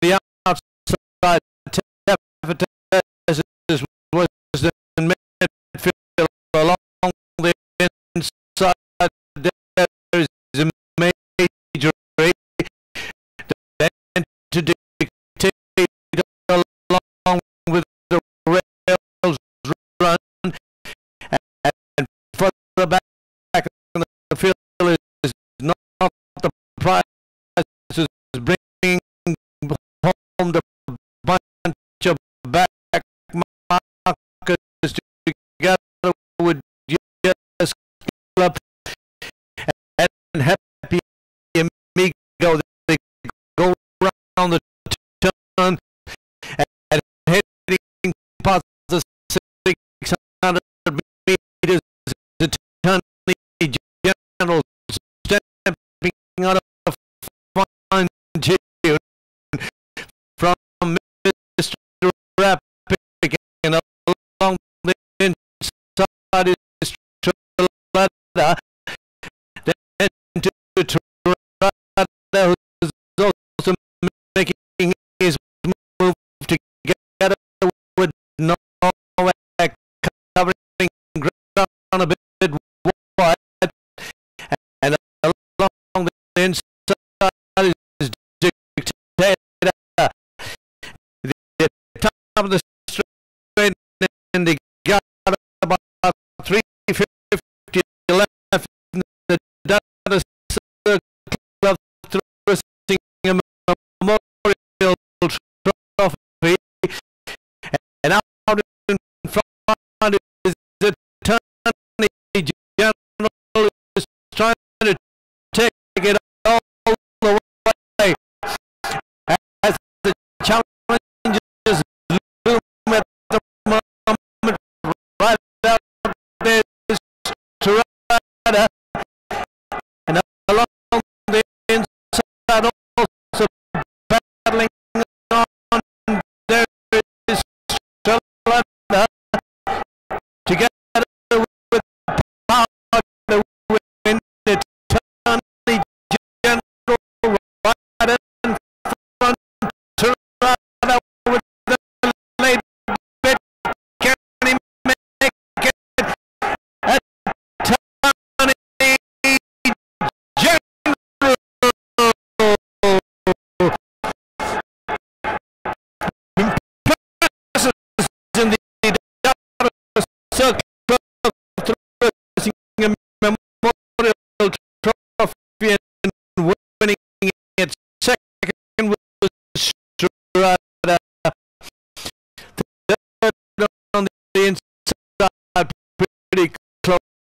the outside Tavares was the midfield along the inside. There is a major to dictate along with the rails run. And further back home the bunch of back markers together with yes club and help